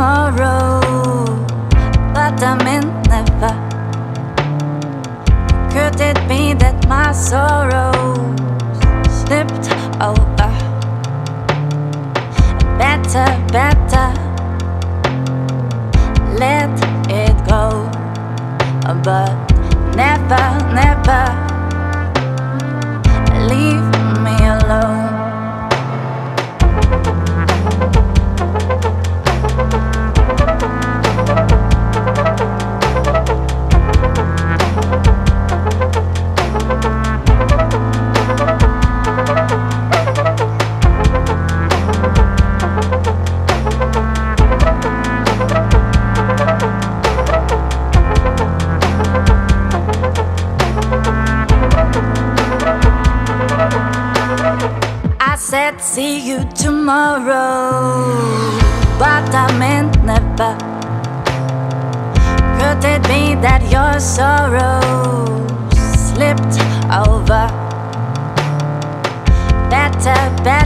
tomorrow, but I meant never. Could it be that my sorrow slipped over? Better, better, let it go, but never, never said see you tomorrow, but I meant never. Could it be that your sorrow slipped over? Better, better,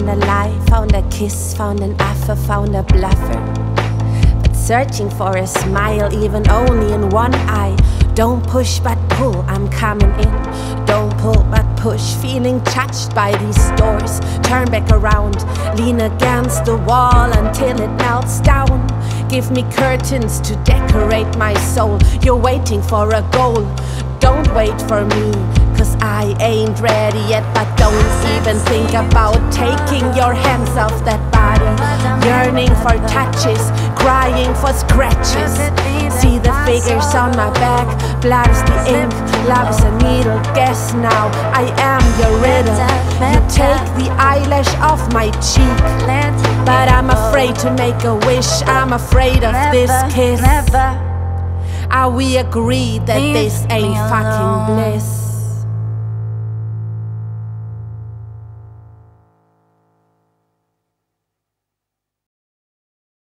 Found a lie, found a kiss, found an offer, found a bluffer. But searching for a smile, even only in one eye. Don't push but pull, I'm coming in. Don't pull but push, feeling touched by these doors. Turn back around, lean against the wall until it melts down. Give me curtains to decorate my soul. You're waiting for a goal. Don't wait for me, I ain't ready yet. But don't even think about taking your hands off that body. Yearning for touches, crying for scratches. See the figures on my back, blood is the ink, love is a needle. Guess now, I am your riddle. You take the eyelash off my cheek. But I'm afraid to make a wish, I'm afraid of this kiss. Never. Are we agreed that this ain't fucking bliss?